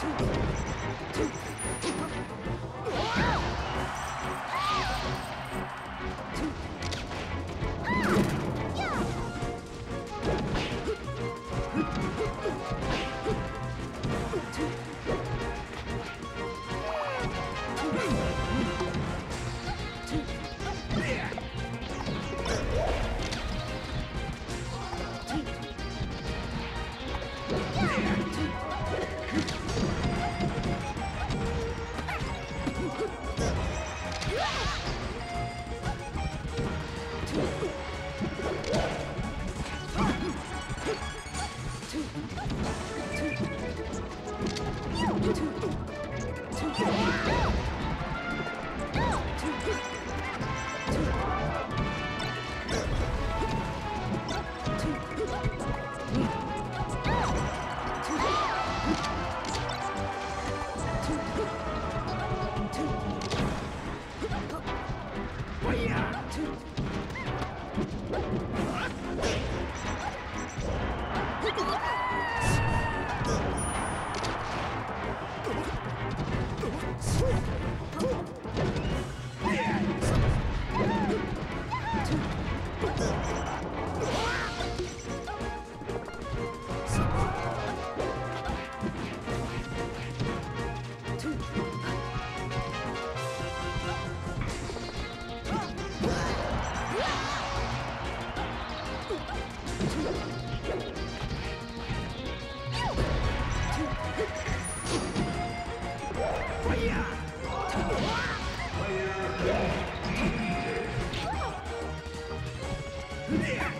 Two. Two. Two. Yeah.